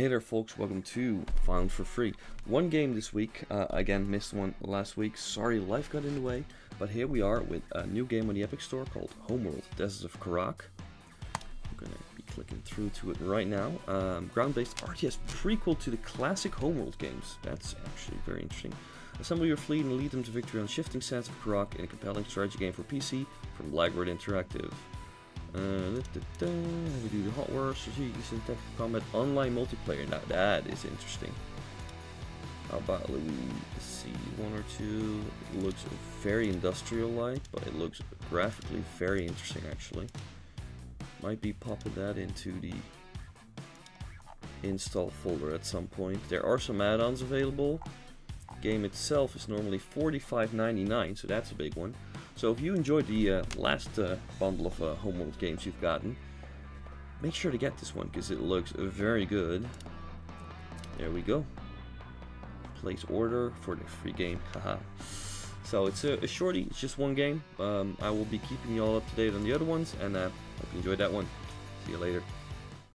Hey there folks, welcome to Found for Free. One game this week, uh, again missed one last week, sorry life got in the way, but here we are with a new game on the Epic Store called Homeworld Deserts of Kharak. I'm gonna be clicking through to it right now. Um, Ground-based RTS prequel to the classic Homeworld games, that's actually very interesting. Assemble your fleet and lead them to victory on shifting sands of Kharak in a compelling strategy game for PC from Blackbird Interactive. Uh, da, da. We do the hot war, strategic and tactical combat, online multiplayer. Now that is interesting. How about let me see one or two? It looks very industrial-like, but it looks graphically very interesting actually. Might be popping that into the install folder at some point. There are some add-ons available. Game itself is normally $45.99, so that's a big one. So if you enjoyed the uh, last uh, bundle of uh, Homeworld games you've gotten, make sure to get this one because it looks very good. There we go. Place order for the free game. Haha. so it's a, a, shorty. It's just one game. Um, I will be keeping you all up to date on the other ones, and uh, hope you enjoyed that one. See you later.